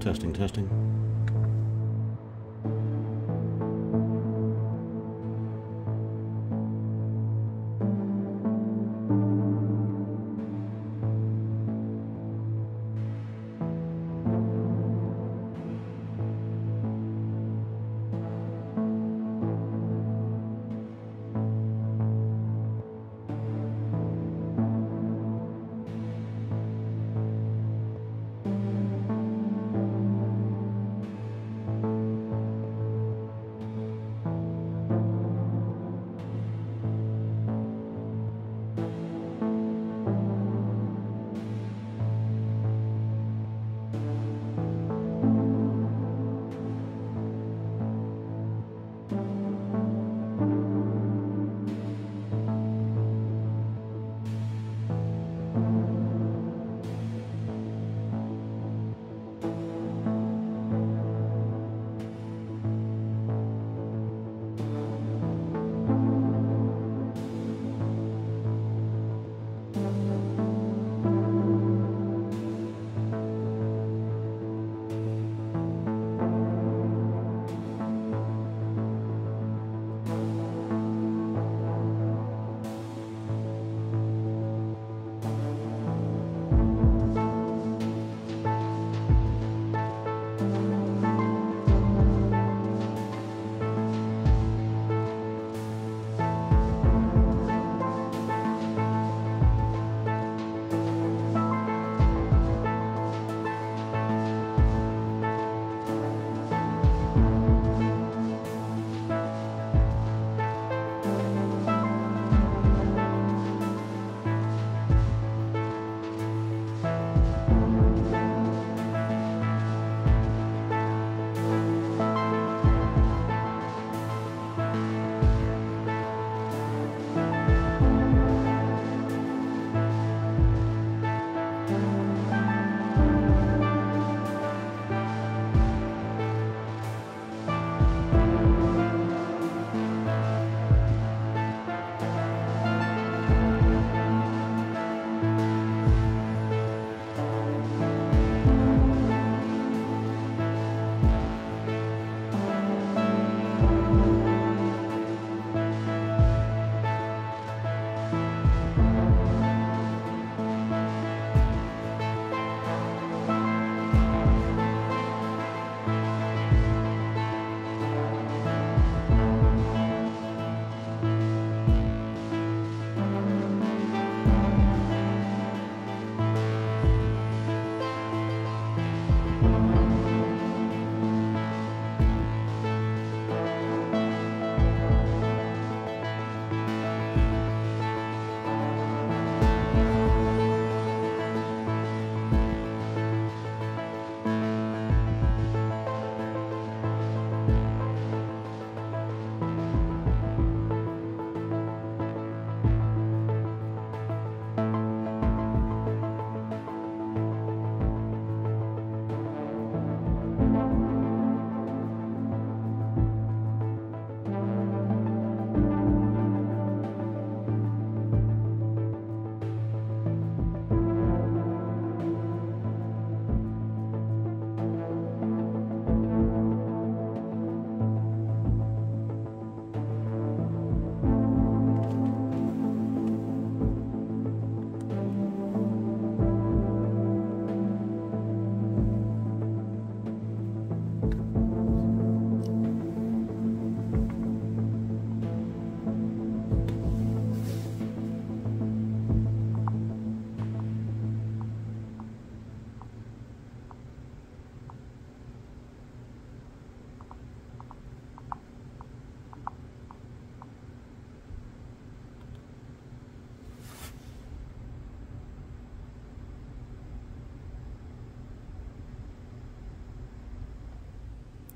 Testing, testing.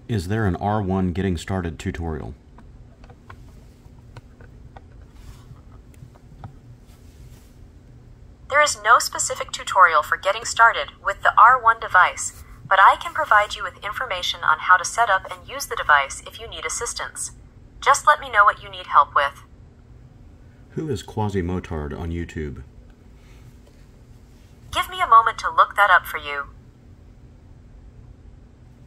Is there an R1 getting started tutorial? There is no specific tutorial for getting started with the R1 device, but I can provide you with information on how to set up and use the device if you need assistance. Just let me know what you need help with. Who is Quasi-Motard on YouTube? Give me a moment to look that up for you.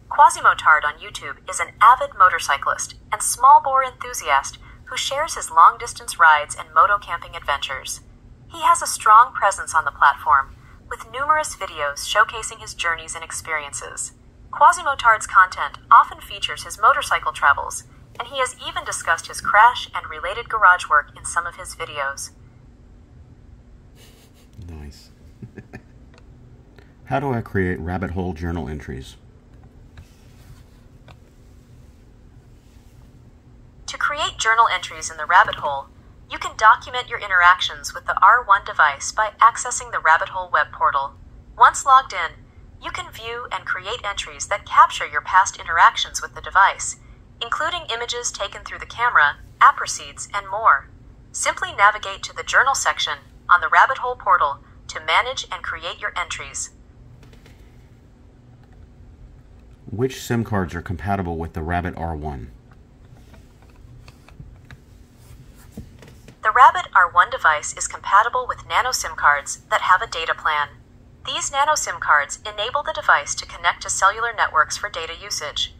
Quasimotard on YouTube is an avid motorcyclist and small bore enthusiast who shares his long distance rides and moto camping adventures. He has a strong presence on the platform, with numerous videos showcasing his journeys and experiences. Quasimotard's content often features his motorcycle travels, and he has even discussed his crash and related garage work in some of his videos. Nice. How do I create rabbit hole journal entries? Journal entries in the rabbit hole, you can document your interactions with the R1 device by accessing the Rabbit Hole web portal. Once logged in, you can view and create entries that capture your past interactions with the device, including images taken through the camera, app receipts, and more. Simply navigate to the Journal section on the Rabbit Hole portal to manage and create your entries. Which SIM cards are compatible with the Rabbit R1? The Rabbit R1 device is compatible with nano SIM cards that have a data plan. These nano SIM cards enable the device to connect to cellular networks for data usage.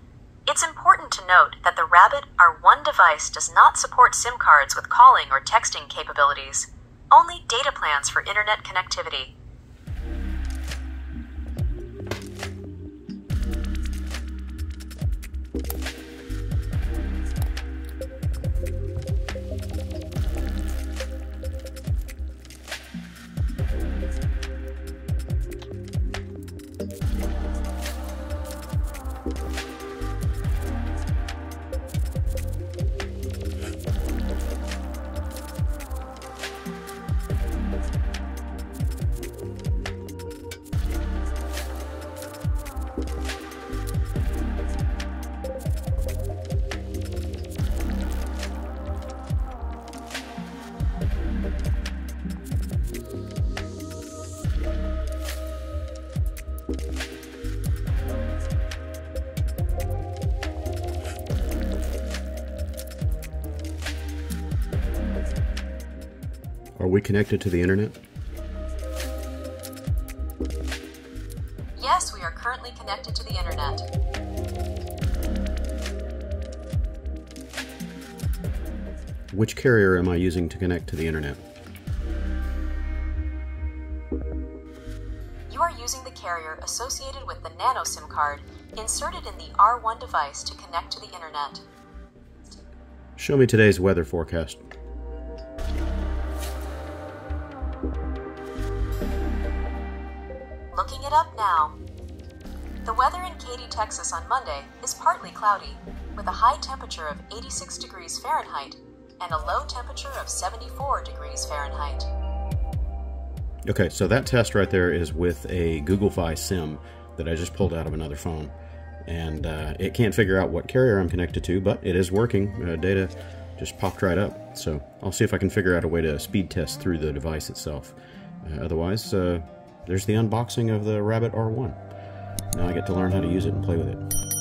It's important to note that the Rabbit R1 device does not support SIM cards with calling or texting capabilities, only data plans for internet connectivity. Are we connected to the internet? Yes, we are currently connected to the internet. Which carrier am I using to connect to the internet? You are using the carrier associated with the nano SIM card inserted in the R1 device to connect to the internet. Show me today's weather forecast. Weather in Katy, Texas on Monday is partly cloudy, with a high temperature of 86 degrees Fahrenheit and a low temperature of 74 degrees Fahrenheit. Okay, so that test right there is with a Google Fi SIM that I just pulled out of another phone. And uh, it can't figure out what carrier I'm connected to, but it is working. Uh, data just popped right up. So I'll see if I can figure out a way to speed test through the device itself. Uh, otherwise, uh, there's the unboxing of the Rabbit R1. Now I get to learn how to use it and play with it.